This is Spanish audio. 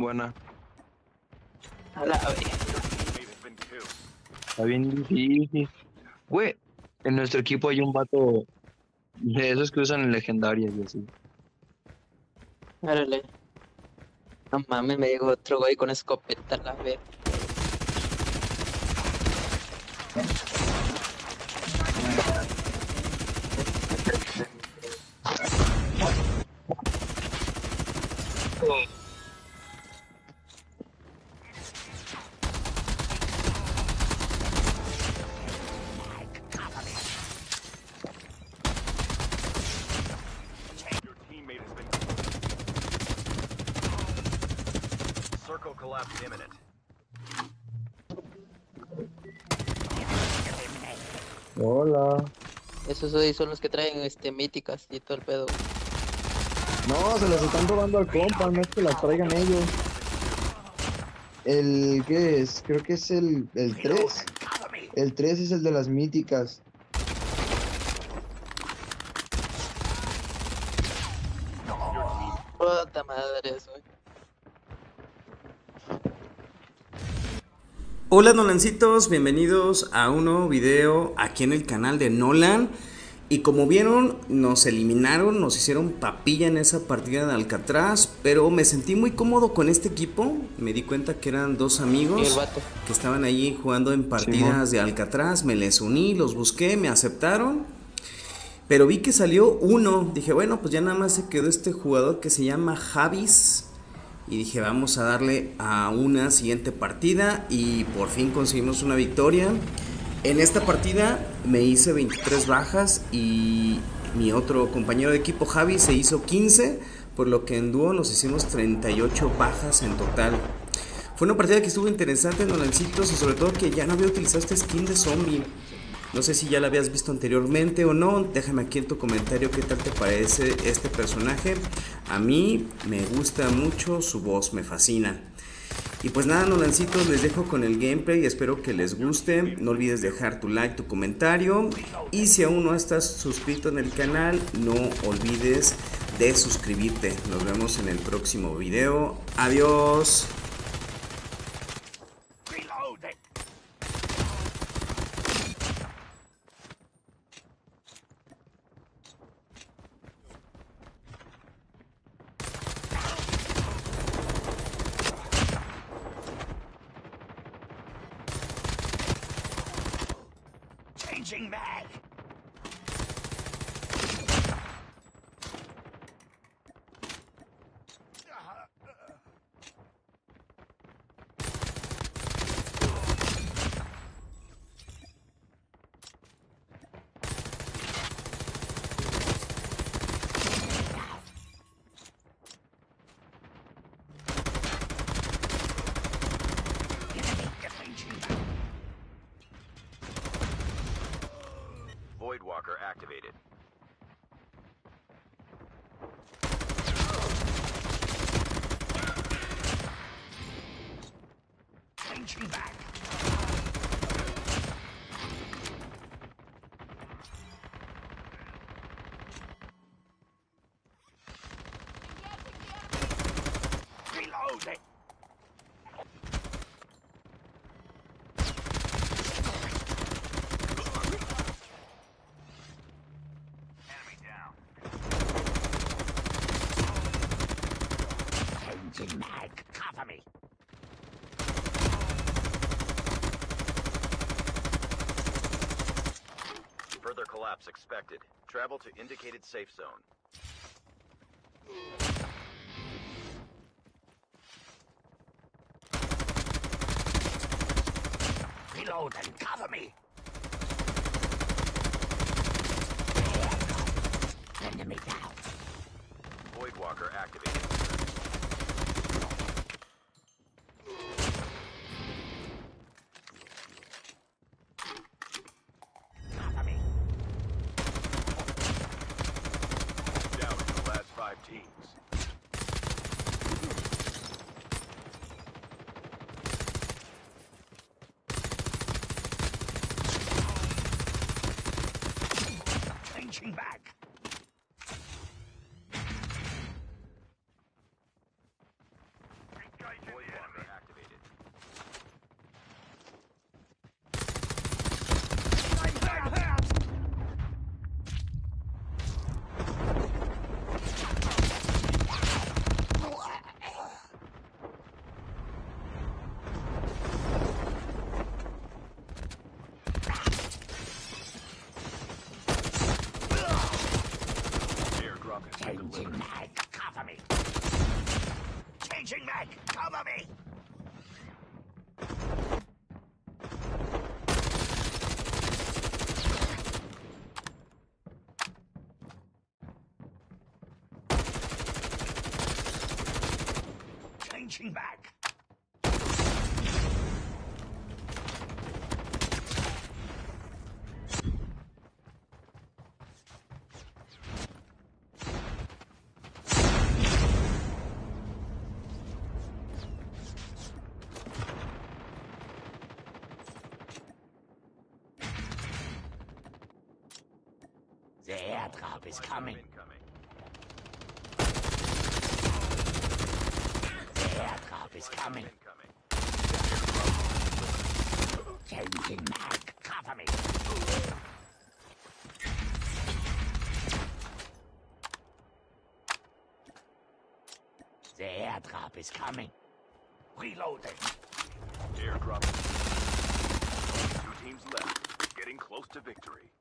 Buena. A la vez. Está bien difícil. Güey, en nuestro equipo hay un vato de esos que usan legendarias y así. Órale. No mames, me llegó otro güey con escopeta a la vez. Your Circle collapse imminent. Hola. Esos güeyes son los que traen este míticas y todo el pedo. No, se las están robando al compa, no es que las traigan ellos. El, ¿qué es? Creo que es el, el 3. El 3 es el de las míticas. Puta madre, eso, Hola Nolancitos, bienvenidos a un nuevo video aquí en el canal de Nolan. Y como vieron, nos eliminaron, nos hicieron papilla en esa partida de Alcatraz, pero me sentí muy cómodo con este equipo. Me di cuenta que eran dos amigos que estaban allí jugando en partidas de Alcatraz. Me les uní, los busqué, me aceptaron. Pero vi que salió uno. Dije, bueno, pues ya nada más se quedó este jugador que se llama Javis. Y dije, vamos a darle a una siguiente partida. Y por fin conseguimos una victoria. En esta partida me hice 23 bajas y mi otro compañero de equipo Javi se hizo 15. Por lo que en dúo nos hicimos 38 bajas en total. Fue una partida que estuvo interesante, Nolancitos, y sobre todo que ya no había utilizado este skin de zombie. No sé si ya la habías visto anteriormente o no. Déjame aquí en tu comentario qué tal te parece este personaje. A mí me gusta mucho su voz, me fascina. Y pues nada, Nolancitos, les dejo con el gameplay. Espero que les guste. No olvides dejar tu like, tu comentario. Y si aún no estás suscrito en el canal, no olvides de suscribirte. Nos vemos en el próximo video. Adiós. challenging me! Activated. Changing back. Reloading. Enemy down. Changing mag. Cover me. Further collapse expected. Travel to indicated safe zone. Reload and cover me. Enemy down. Voidwalker activated. Changing mag, cover me. Changing mag, cover me. Changing mag. The airdrop is coming. The airdrop is coming. Changing mag. Cover me. The airdrop is coming. Reloading. Airdrop. Two teams left. Getting close to victory.